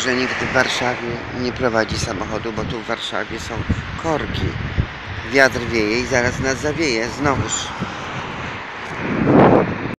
że nikt w Warszawie nie prowadzi samochodu, bo tu w Warszawie są korki. Wiatr wieje i zaraz nas zawieje znowuż.